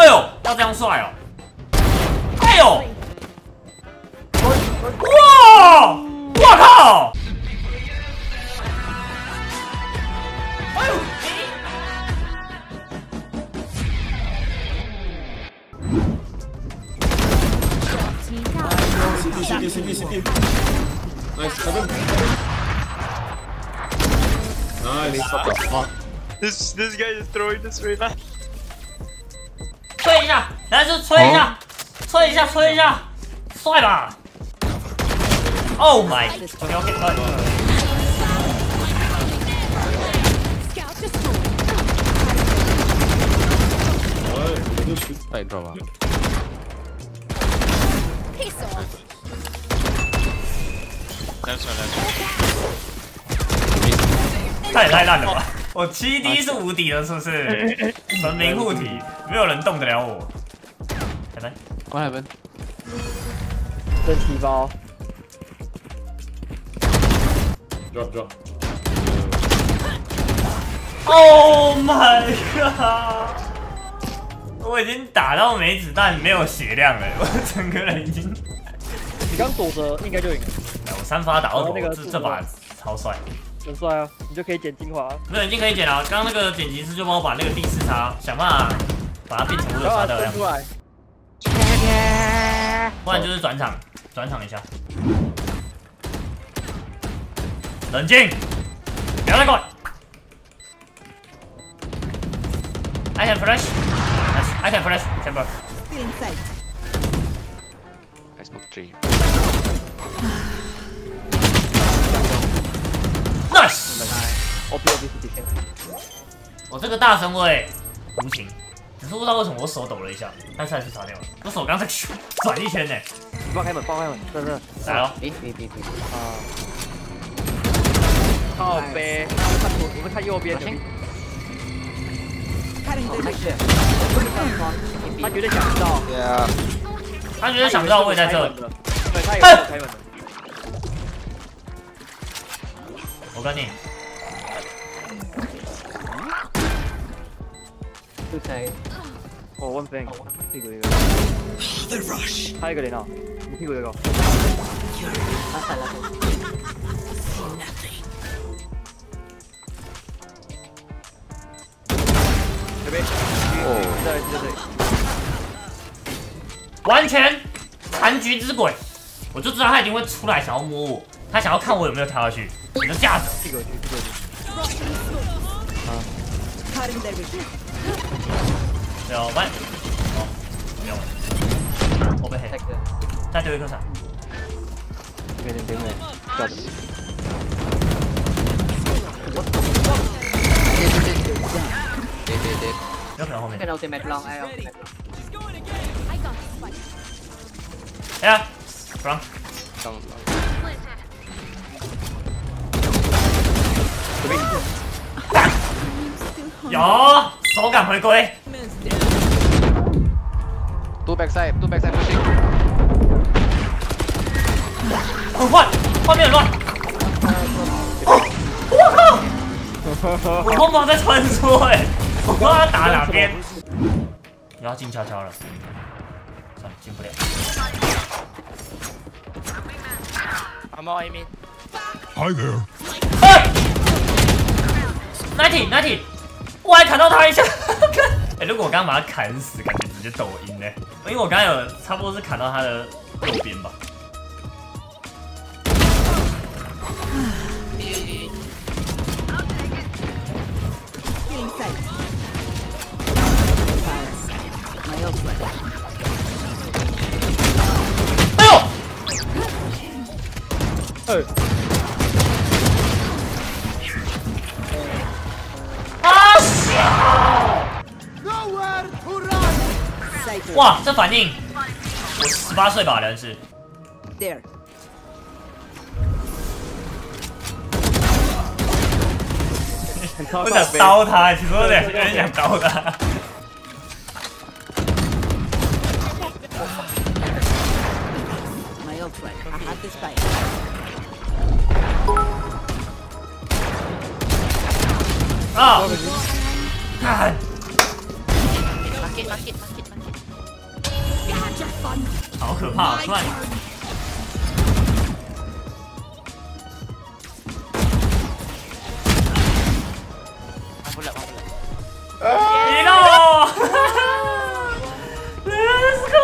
哎呦，要这样帅哦！哎呦！哇！我靠！哎呦！兄弟兄弟兄弟，nice seven。Nice. What the fuck? This this guy is throwing this right now. 一下来就吹一下吹一下吹一下帅吧！Oh my！哎我你知道吧了也太烂了吧我七 D 是无敌的，是不是？神明护体，没有人动得了我。拜拜。What happened? 真皮包，Drop drop。Oh my god！我已经打到没子弹、没有血量了，我整个人已经……你刚躲着应该就赢了，哎我三发打到头，那个这这把超帅。很帅啊，你就可以剪精华，没有，已经可以剪了。刚刚那个剪辑师就帮我把那个第四叉想办法把它变成我的然后叉的样子，出来，不然就是转场，转场一下。冷静，不要再过来。I can flash. Yes, I can flash. Chamber. I smoke three. 我这个大神位无情，只是不知道为什么我手抖了一下，但是还是擦掉了。我手刚才咻 转一圈呢。你放开门，放开门，这这来哦，诶诶诶诶，啊，靠背，我们看左，我们看右边，牛逼他绝对想不到，对啊，他绝对想不到我也在这。对，他以为是开门的，我跟你，哦，one bang，屁股一个，还有一个零哦，你屁股一个，这边，这里，完全残局之鬼，我就知道他一定会出来想要摸我，他想要看我有没有跳下去。你就架着，屁股去，屁股去，没有慢，哦，没有，我被黑，再丢一颗闪，有点点美，掉的，对对对，有可能后面。Got the spike. 哎呀上有手感回归，，two backside two backside pushing，很坏，画面很乱。哦，我靠！我疯狂在穿梭哎，我不知道他打哪边。你要静悄悄了，算了，进不了。I'm all aiming. Hi there. 哎，ninety ninety，我还砍到他一下。哎、如果我刚刚把他砍死，感觉直接抖音呢。因为我刚刚有差不多是砍到他的右边吧。哇，这反应！我十八岁吧，好像是。There. 我想刀他，其实我有点想刀他。啊！看，好可怕、突然。赢了！Let's go！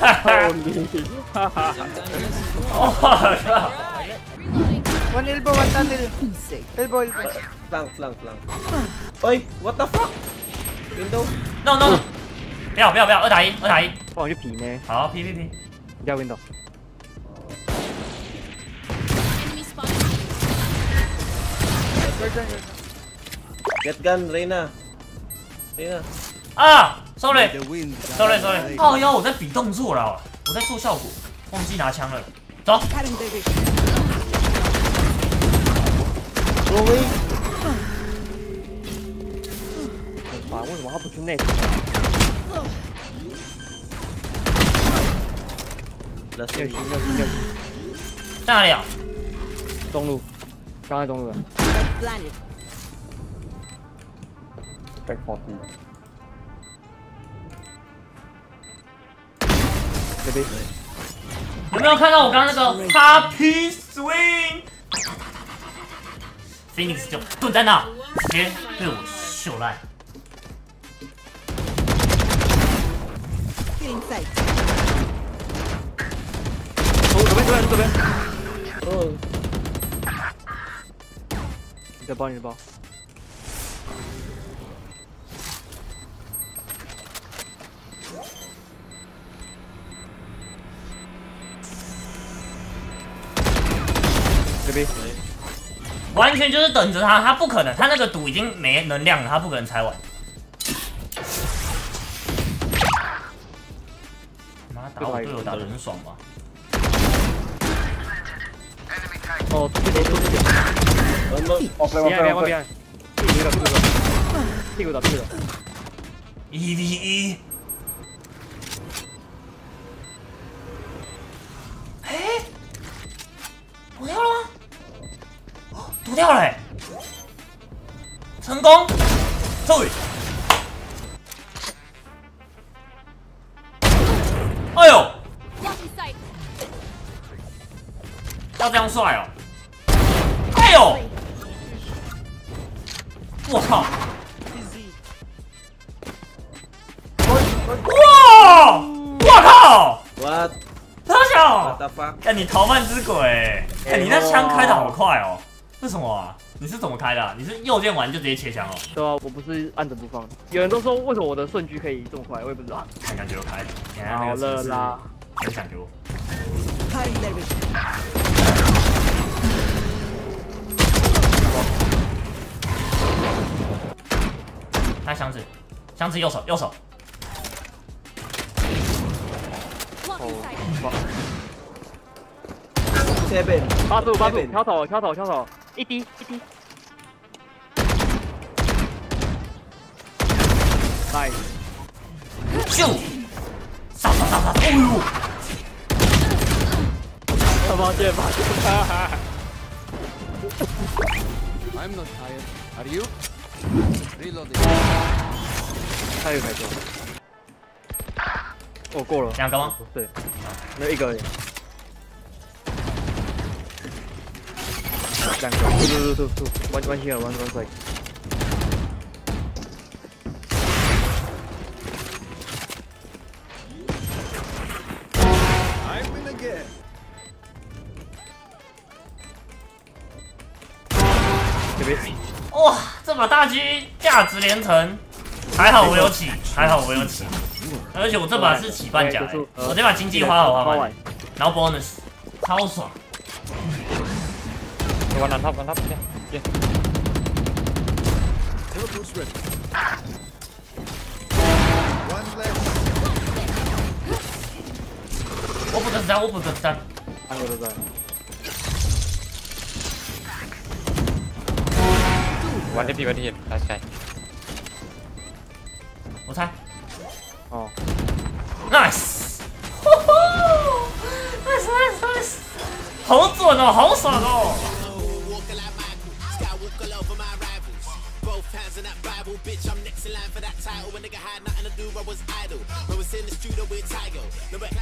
哈哈哈哈哈！One elbow, one tunnel. Elbow, elbow. Flank, flank, flank. Oi, what the fuck? Window. no no no！不要不要不要，二打一，二打一。帮我一 P 呢？好，P P 不掉 window。Get gun, Rina. Rina. 啊，sorry，sorry，sorry，靠腰，我在比动作了，我在做效果，忘记拿枪了。走。罗威。为什么他不去内？行，没有行。在哪里啊？中路，刚才中路的。Planet. Back forty。这边。有没有看到我刚刚那个 Happy Swing？Phoenix 就蹲在那，直接被我秀烂。Feeling sight. 左左边，左边，左边。Oh, 你的包，你的包。这边。完全就是等着他，他不可能，他那个赌已经没能量了，他不可能拆完。打我队友打得很爽吧？哦，这边，这边。one more. 别别别别！屁股的，屁股的，屁股的，屁股的。一 v 一。哎，躲掉了吗？哦躲掉了、欸，成功！对。要这样帅哦！哎呦，我靠！哇！我靠效 What！the fuck? 看你逃犯之鬼！哎你那枪开的好快哦！为什么啊？你是怎么开的啊、你是右键完就直接切枪哦？对啊，我不是按着不放。有人都说为什么我的瞬狙可以这么快，我也不知道。看感觉有开好了啦，分享给我。拿箱子，箱子右手右手。Sight. Seven. 八十五，八十五.飘走，飘走，飘走，一滴，一滴。来，咻！杀杀杀杀！哎呦！他妈见吧，I'm not tired. Are you? Reloading. 他有没做？哦，过了，两个吗？对，那一个而已。两个，嘟嘟嘟嘟嘟，完完全完完完。这边哇，这把大狙价值连城，还好我有起，还好我有起，而且我这把是起半甲、欸，我这把经济花好花满，然后 bonus 超爽。玩蓝套，玩套，耶！我不得三，我不得三。三个都在。One hit, one hit. Last guy. 我猜哦， ，nice，吼吼，nice nice nice，好准哦，好爽哦。 both hands in that Bible, bitch. I'm next in line for that title. When nigga had nothing to do, I was idle. When was in the studio with Tygo. No, but